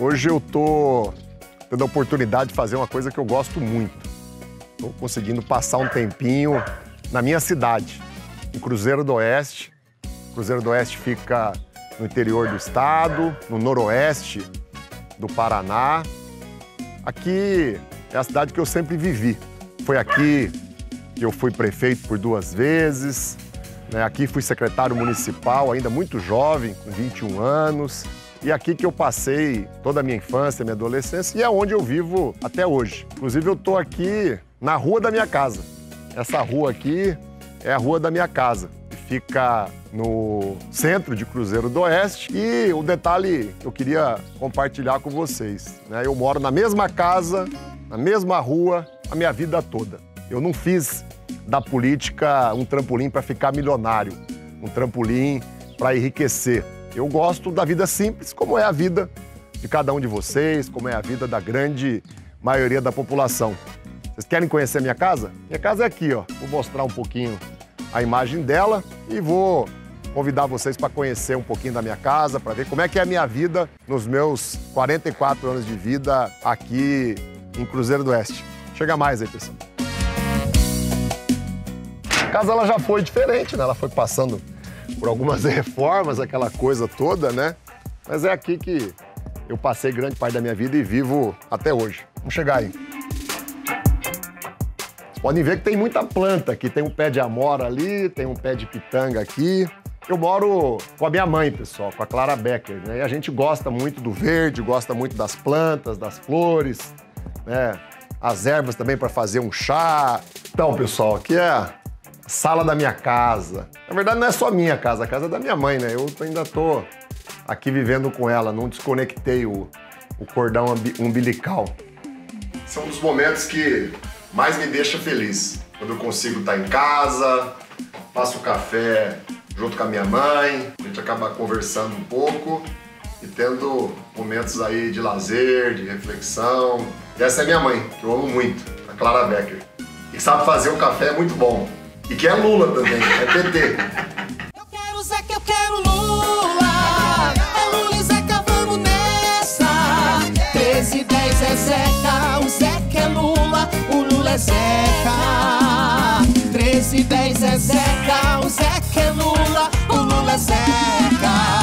Hoje eu tô tendo a oportunidade de fazer uma coisa que eu gosto muito. Estou conseguindo passar um tempinho na minha cidade, em Cruzeiro do Oeste. Cruzeiro do Oeste fica no interior do estado, no noroeste do Paraná. Aqui é a cidade que eu sempre vivi. Foi aqui que eu fui prefeito por duas vezes. Né? Aqui fui secretário municipal, ainda muito jovem, com 21 anos. E aqui que eu passei toda a minha infância, minha adolescência, e é onde eu vivo até hoje. Inclusive, eu estou aqui na rua da minha casa. Essa rua aqui é a rua da minha casa. Fica no centro de Cruzeiro do Oeste. E o detalhe que eu queria compartilhar com vocês. Né? Eu moro na mesma casa, na mesma rua, a minha vida toda. Eu não fiz da política um trampolim para ficar milionário, um trampolim para enriquecer. Eu gosto da vida simples, como é a vida de cada um de vocês, como é a vida da grande maioria da população. Vocês querem conhecer minha casa? Minha casa é aqui, ó. Vou mostrar um pouquinho a imagem dela e vou convidar vocês para conhecer um pouquinho da minha casa, para ver como é que é a minha vida nos meus 44 anos de vida aqui em Cruzeiro do Oeste. Chega mais aí, pessoal. A casa ela já foi diferente, né? Ela foi passando por algumas reformas, aquela coisa toda, né? Mas é aqui que eu passei grande parte da minha vida e vivo até hoje. Vamos chegar aí. Vocês podem ver que tem muita planta aqui. Tem um pé de amora ali, tem um pé de pitanga aqui. Eu moro com a minha mãe, pessoal, com a Clara Becker, né? E a gente gosta muito do verde, gosta muito das plantas, das flores, né? As ervas também para fazer um chá. Então, pessoal, aqui é sala da minha casa. Na verdade, não é só minha casa, a casa é da minha mãe, né? Eu ainda tô aqui vivendo com ela, não desconectei o, o cordão umbilical. São dos momentos que mais me deixa feliz. Quando eu consigo estar em casa, passo o café junto com a minha mãe, a gente acaba conversando um pouco e tendo momentos aí de lazer, de reflexão. E essa é minha mãe, que eu amo muito, a Clara Becker. E sabe fazer o café muito bom. E que é Lula também, é PT. Eu quero Zeca, eu quero Lula. É Lula e Zeca, vamos nessa. 13, 10 é Zeca, o Zeca é Lula, o Lula é Zeca. 13, 10 é Zeca, o Zeca é Lula, o Lula é Zeca.